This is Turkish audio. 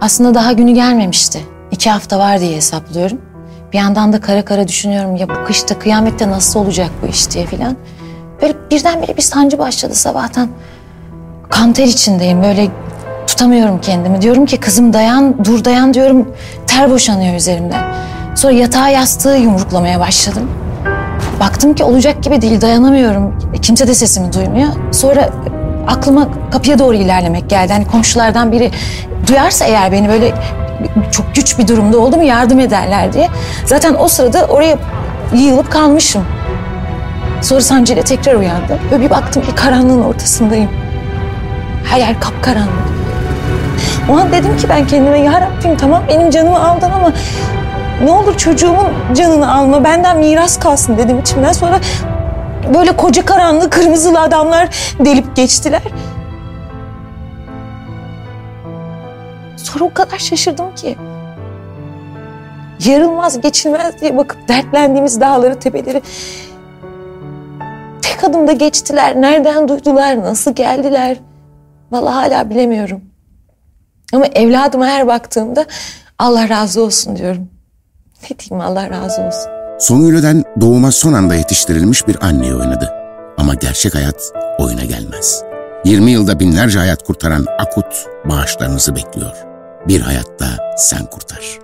Aslında daha günü gelmemişti. İki hafta var diye hesaplıyorum. Bir yandan da kara kara düşünüyorum ya bu kışta kıyamette nasıl olacak bu iş diye filan. Böyle birdenbire bir sancı başladı sabahtan. Kanter içindeyim böyle tutamıyorum kendimi. Diyorum ki kızım dayan dur dayan diyorum ter boşanıyor üzerimden. Sonra yatağa yastığı yumruklamaya başladım. Baktım ki olacak gibi değil dayanamıyorum. Kimse de sesimi duymuyor. Sonra aklıma kapıya doğru ilerlemek geldi. Hani komşulardan biri duyarsa eğer beni böyle çok güç bir durumda oldu mu yardım ederler diye. Zaten o sırada oraya yığılıp kalmışım. Sonra sancıyla tekrar uyandım. Ve bir baktım ki karanlığın ortasındayım. Her yer kapkaranlık. O an dedim ki ben kendime ya Rabbim tamam benim canımı aldın ama ne olur çocuğumun canını alma benden miras kalsın dedim içimden. Sonra böyle koca karanlığı kırmızılı adamlar delip geçtiler. Sonra o kadar şaşırdım ki. Yarılmaz, geçilmez diye bakıp dertlendiğimiz dağları, tepeleri tek adımda geçtiler. Nereden duydular, nasıl geldiler? Vallahi hala bilemiyorum. Ama evladıma her baktığımda Allah razı olsun diyorum. Ne diyeyim Allah razı olsun. Songül Öden doğuma son anda yetiştirilmiş bir anneyi oynadı. Ama gerçek hayat oyuna gelmez. 20 yılda binlerce hayat kurtaran Akut bağışlarınızı bekliyor. Bir hayatta sen kurtar.